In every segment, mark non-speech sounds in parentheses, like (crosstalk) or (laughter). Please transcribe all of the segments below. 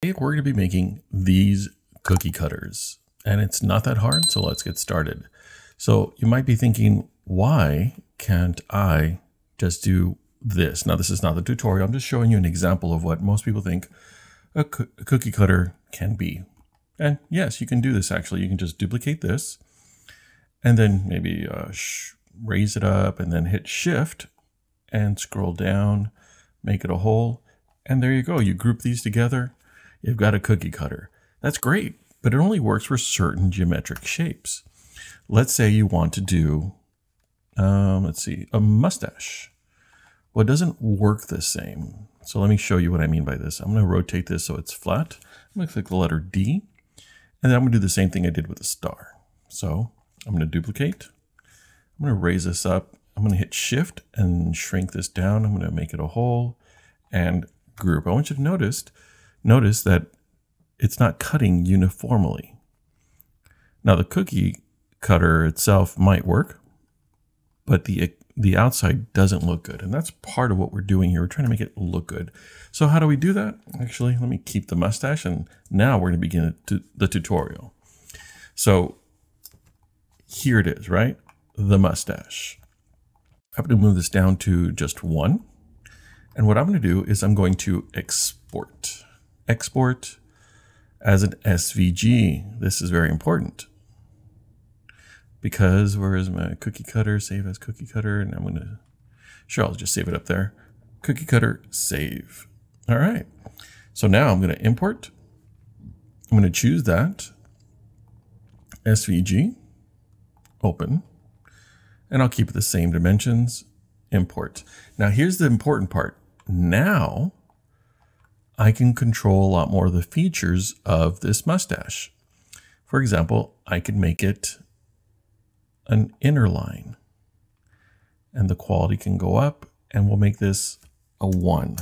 Today we're going to be making these cookie cutters and it's not that hard. So let's get started. So you might be thinking, why can't I just do this? Now, this is not the tutorial. I'm just showing you an example of what most people think a, co a cookie cutter can be. And yes, you can do this actually. You can just duplicate this and then maybe uh, raise it up and then hit shift and scroll down, make it a hole. And there you go. You group these together you've got a cookie cutter. That's great, but it only works for certain geometric shapes. Let's say you want to do, um, let's see, a mustache. Well, it doesn't work the same. So let me show you what I mean by this. I'm going to rotate this so it's flat. I'm going to click the letter D, and then I'm going to do the same thing I did with the star. So I'm going to duplicate. I'm going to raise this up. I'm going to hit shift and shrink this down. I'm going to make it a hole and group. I want you to notice notice that it's not cutting uniformly. Now the cookie cutter itself might work, but the the outside doesn't look good. And that's part of what we're doing here. We're trying to make it look good. So how do we do that? Actually, let me keep the mustache and now we're going to begin the tutorial. So here it is, right? The mustache. I'm going to move this down to just one. And what I'm going to do is I'm going to export export as an SVG. This is very important because where is my cookie cutter? Save as cookie cutter. And I'm going to, sure, I'll just save it up there. Cookie cutter, save. All right. So now I'm going to import. I'm going to choose that SVG, open, and I'll keep the same dimensions, import. Now here's the important part. Now I can control a lot more of the features of this mustache. For example, I could make it an inner line and the quality can go up and we'll make this a one.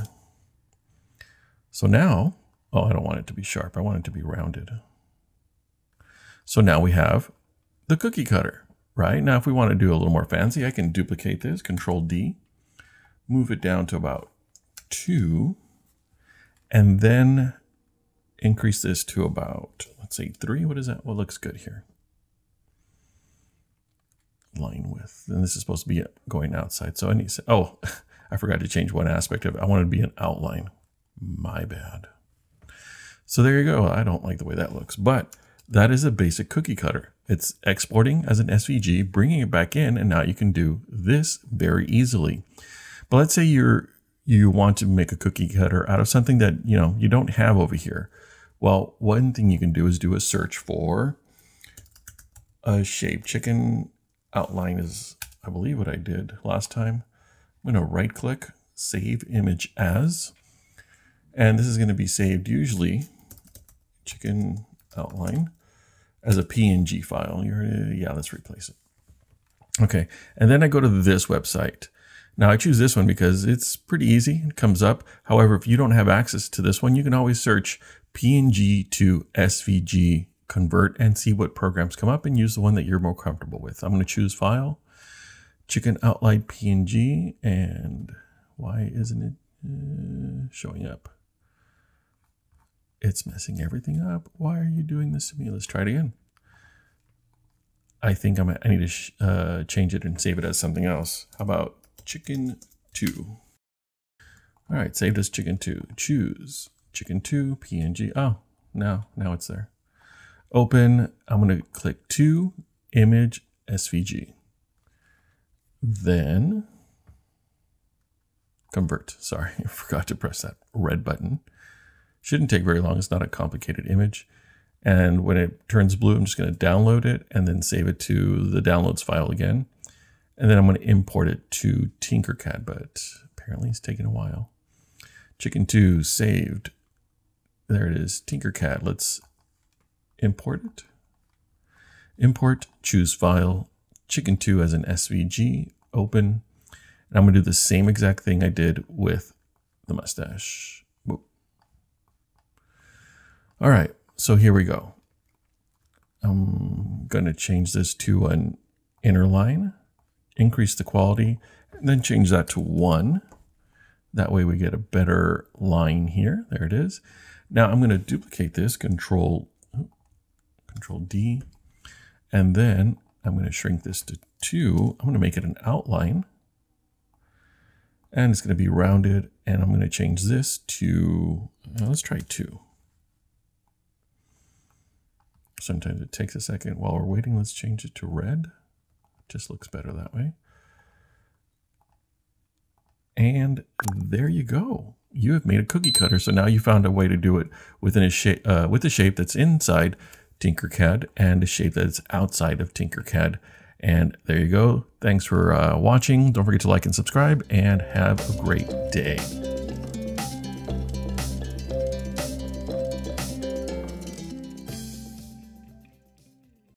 So now, oh, I don't want it to be sharp. I want it to be rounded. So now we have the cookie cutter, right? Now, if we want to do a little more fancy, I can duplicate this, control D, move it down to about two, and then increase this to about, let's say three. What is that? What looks good here? Line width. And this is supposed to be going outside. So I need to, say, oh, (laughs) I forgot to change one aspect of it. I wanted to be an outline. My bad. So there you go. I don't like the way that looks, but that is a basic cookie cutter. It's exporting as an SVG, bringing it back in, and now you can do this very easily. But let's say you're you want to make a cookie cutter out of something that you know you don't have over here. Well, one thing you can do is do a search for a shape. Chicken outline is, I believe, what I did last time. I'm going to right click, save image as, and this is going to be saved usually chicken outline as a PNG file. You're, yeah, let's replace it. Okay, and then I go to this website. Now I choose this one because it's pretty easy. It comes up. However, if you don't have access to this one, you can always search PNG to SVG convert and see what programs come up and use the one that you're more comfortable with. I'm going to choose file, chicken outline PNG, and why isn't it uh, showing up? It's messing everything up. Why are you doing this to me? Let's try it again. I think I'm, I need to uh, change it and save it as something else. How about chicken 2. All right, save this chicken 2. Choose chicken 2, PNG. Oh, now, now it's there. Open, I'm to click 2, image, SVG. Then convert. Sorry, (laughs) I forgot to press that red button. Shouldn't take very long. It's not a complicated image. And when it turns blue, I'm just going to download it and then save it to the downloads file again. And then I'm going to import it to Tinkercad, but apparently it's taking a while. Chicken 2 saved. There it is, Tinkercad. Let's import it. Import, choose file, chicken 2 as an SVG, open. And I'm going to do the same exact thing I did with the mustache. Whoop. All right, so here we go. I'm going to change this to an inner line increase the quality, and then change that to one. That way we get a better line here. There it is. Now I'm going to duplicate this, control, control D, and then I'm going to shrink this to two. I'm going to make it an outline and it's going to be rounded and I'm going to change this to, uh, let's try two. Sometimes it takes a second. While we're waiting, let's change it to red. Just looks better that way. And there you go. You have made a cookie cutter. So now you found a way to do it within a shape, uh, with a shape that's inside Tinkercad and a shape that's outside of Tinkercad. And there you go. Thanks for uh, watching. Don't forget to like and subscribe and have a great day.